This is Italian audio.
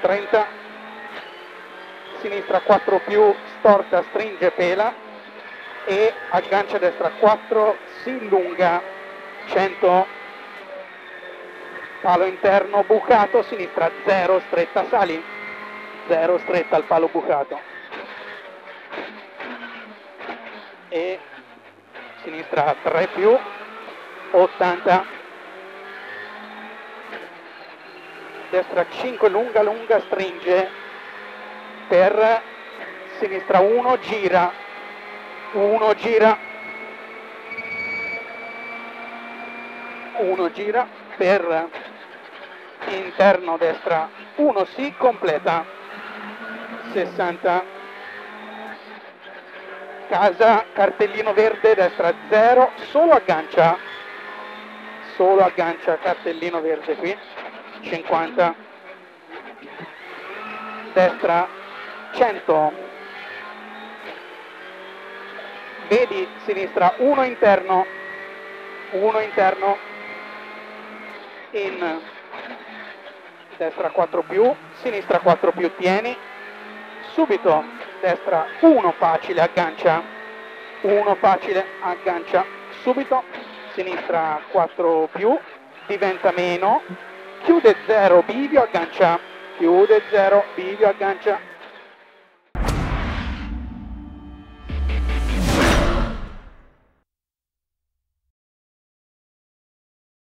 30, sinistra 4 più, storta, stringe, pela. E aggancia destra 4, si illunga 100, palo interno bucato, sinistra 0, stretta, sali, 0, stretta al palo bucato. E sinistra 3 più, 80, destra 5, lunga, lunga, stringe, per sinistra 1, gira, 1 gira, 1 gira, per interno destra 1 si completa, 60, casa, cartellino verde, destra 0, solo aggancia, solo aggancia, cartellino verde qui, 50, destra 100, vedi sinistra 1 interno, 1 interno, in. Destra 4 più, sinistra 4 più, tieni, subito destra 1 facile, aggancia, 1 facile, aggancia, subito, sinistra 4 più, diventa meno, chiude 0, bivio, aggancia, chiude 0, bivio, aggancia,